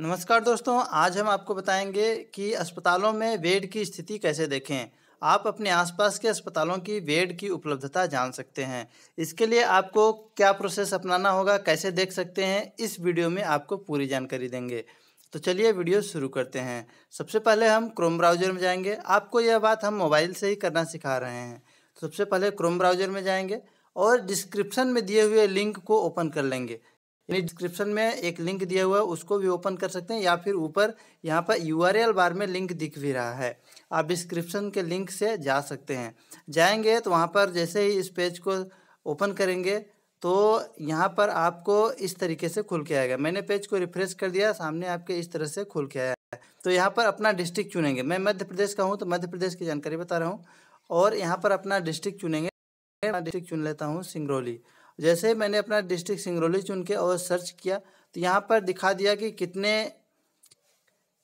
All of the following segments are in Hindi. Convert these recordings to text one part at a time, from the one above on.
नमस्कार दोस्तों, आज हम आपको बताएँगे कि अस्पतालों में बेड की स्थिति कैसे देखें। आप अपने आसपास के अस्पतालों की बेड की उपलब्धता जान सकते हैं। इसके लिए आपको क्या प्रोसेस अपनाना होगा, कैसे देख सकते हैं, इस वीडियो में आपको पूरी जानकारी देंगे। तो चलिए वीडियो शुरू करते हैं। सबसे पहले हम क्रोम ब्राउज़र में जाएँगे। आपको यह बात हम मोबाइल से ही करना सिखा रहे हैं। सबसे पहले क्रोम ब्राउज़र में जाएँगे और डिस्क्रिप्शन में दिए हुए लिंक को ओपन कर लेंगे। डिस्क्रिप्शन में एक लिंक दिया हुआ है, उसको भी ओपन कर सकते हैं या फिर ऊपर यहाँ पर यूआरएल बार में लिंक दिख भी रहा है। आप डिस्क्रिप्शन के लिंक से जा सकते हैं। जाएँगे तो वहाँ पर जैसे ही इस पेज को ओपन करेंगे तो यहाँ पर आपको इस तरीके से खुल के आएगा। मैंने पेज को रिफ्रेश कर दिया, सामने आपके इस तरह से खुल के आया है। तो यहाँ पर अपना डिस्ट्रिक्ट चुनेंगे। मैं मध्य प्रदेश का हूँ तो मध्य प्रदेश की जानकारी बता रहा हूँ। और यहाँ पर अपना डिस्ट्रिक्ट चुनेंगे। डिस्ट्रिक्ट चुन लेता हूँ सिंगरौली। जैसे मैंने अपना डिस्ट्रिक्ट सिंगरौली चुन के और सर्च किया तो यहाँ पर दिखा दिया कि कितने,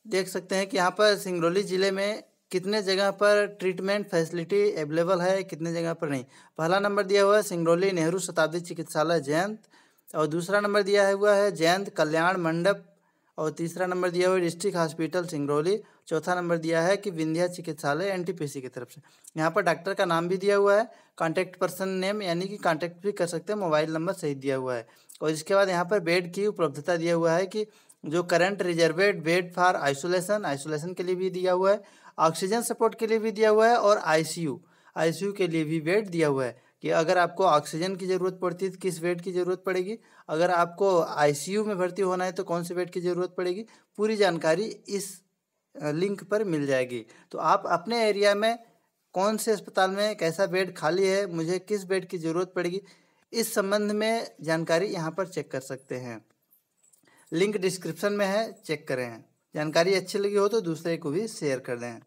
देख सकते हैं कि यहाँ पर सिंगरौली ज़िले में कितने जगह पर ट्रीटमेंट फैसिलिटी अवेलेबल है, कितने जगह पर नहीं। पहला नंबर दिया हुआ है सिंगरौली नेहरू शताब्दी चिकित्सालय जयंत और दूसरा नंबर दिया हुआ है जयंत कल्याण मंडप। और तीसरा नंबर दिया हुआ है डिस्ट्रिक्ट हॉस्पिटल सिंगरौली। चौथा नंबर दिया है कि विंध्या चिकित्सालय एनटीपीसी की तरफ़ से। यहाँ पर डॉक्टर का नाम भी दिया हुआ है कॉन्टैक्ट पर्सन नेम यानी कि कॉन्टैक्ट भी कर सकते हैं मोबाइल नंबर सही दिया हुआ है। और इसके बाद यहाँ पर बेड की उपलब्धता दिया हुआ है कि जो current reserved bed for isolation isolation के लिए भी दिया हुआ है ऑक्सीजन सपोर्ट के लिए भी दिया हुआ है और आईसीयू आईसीयू के लिए भी बेड दिया हुआ है। कि अगर आपको ऑक्सीजन की ज़रूरत पड़ती है तो किस बेड की ज़रूरत पड़ेगी? अगर आपको आईसीयू में भर्ती होना है तो कौन से बेड की ज़रूरत पड़ेगी? पूरी जानकारी इस लिंक पर मिल जाएगी। तो आप अपने एरिया में कौन से अस्पताल में कैसा बेड खाली है, मुझे किस बेड की ज़रूरत पड़ेगी, इस संबंध में जानकारी यहाँ पर चेक कर सकते हैं। लिंक डिस्क्रिप्शन में है, चेक करें। जानकारी अच्छी लगी हो तो दूसरे को भी शेयर कर दें।